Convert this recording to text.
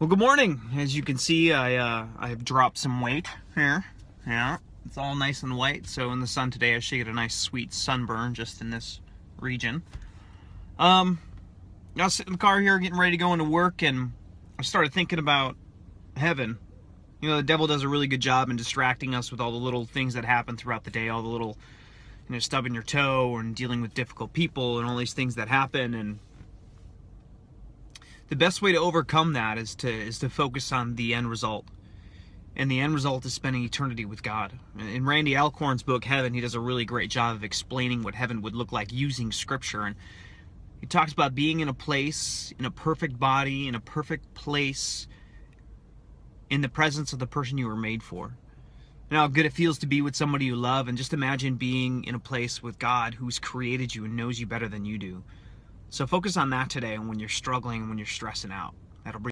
Well, good morning. As you can see, I uh, I have dropped some weight here. Yeah, it's all nice and white. So in the sun today, I should get a nice sweet sunburn just in this region. Um, I was sitting in the car here, getting ready to go into work, and I started thinking about heaven. You know, the devil does a really good job in distracting us with all the little things that happen throughout the day, all the little, you know, stubbing your toe and dealing with difficult people and all these things that happen and the best way to overcome that is to is to focus on the end result. And the end result is spending eternity with god. In randy alcorn's book heaven he does a really great job of explaining what heaven would look like using scripture. And he talks about being in a place in a perfect body in a perfect place in the presence of the person you were made for. And how good it feels to be with somebody you love and just imagine being in a place with god who's created you and knows you better than you do so focus on that today and when you're struggling when you're stressing out. That'll bring